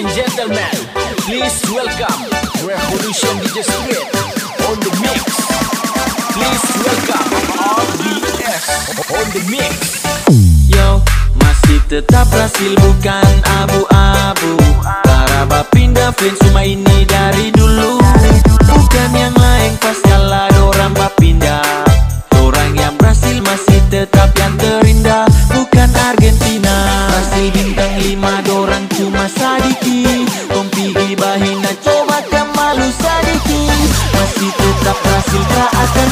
Please welcome Revolution DJ Street on the mix. Please welcome RDS on the mix. Yo, masih tetap Brasil bukan abu-abu Taraba pindah fans cuma ini dari dulu tetap Brasil tak akan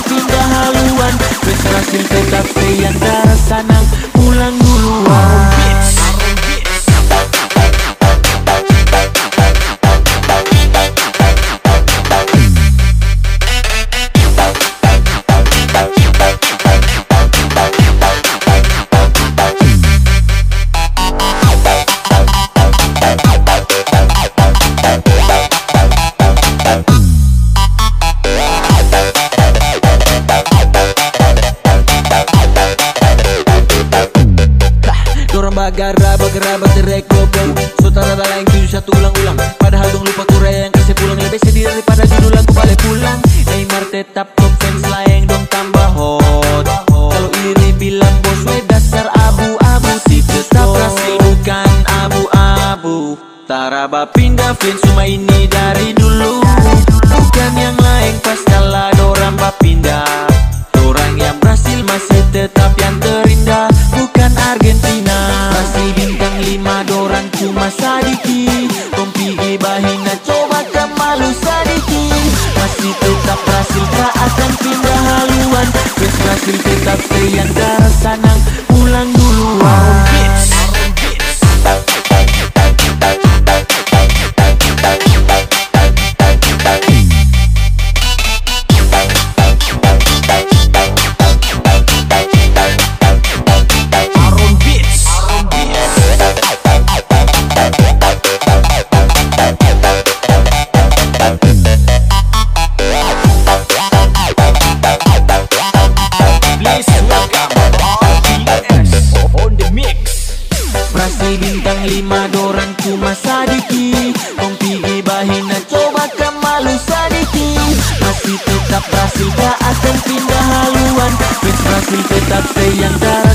Bagara, bagara, baterai koko Saudara lain tujuh satu ulang-ulang Padahal dong lupa Korea yang kasih pulang. Lebih sedih daripada judul lagu balik pulang. Neymar tetap top fans lain dong tambah hot. Kalau iri bilang bos we dasar abu-abu Si tetap Brasil bukan abu-abu. Taraba pindah fans cuma ini dari dulu. Bukan yang lain Brasil tak akan pindah haluan Fans Brasil tetap stay yang darah sanang Pulang duluan Bintang lima dorang cuma sadiki. Kong pigi bahina coba kemalu sadiki. Masih tetap Brasil tak akan pindah haluan. Brasil tetap stay yang darah